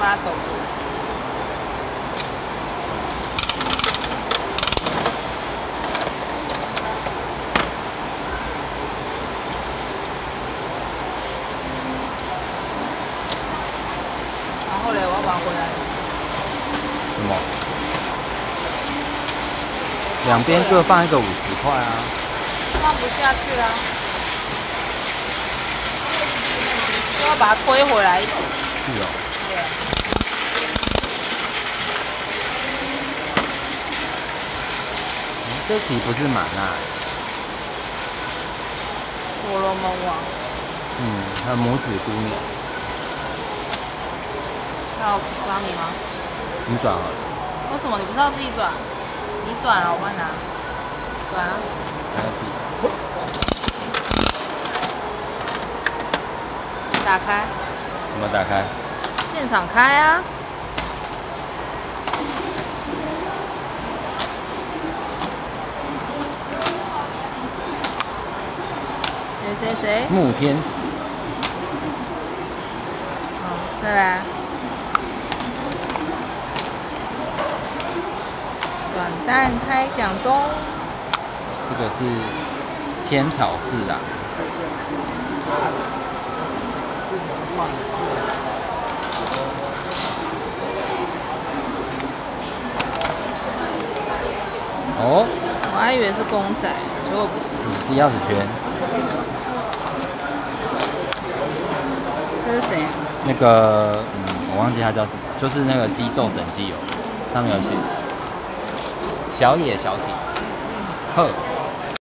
然后嘞，我回来。什么？两边各放一个五十块啊！放不下去啦，就要把它推回来一点。是哦。对。嗯这题不是满啊。所罗门王，嗯，还有拇指姑娘，要帮你吗？你转好了。为什么你不是要自己转？你转了，我帮你拿。转啊！还有笔。打开，怎么打开？现场开啊！谁谁谁？木天使。好，再来。转蛋开奖中，这个是天草四郎。哦，我还以为是公仔，结果不是。你是钥匙圈。这是谁啊？那个，嗯，我忘记它叫什么，就是那个肌肉神机油，上面有写小野小体，呵。